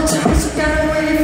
the times you got away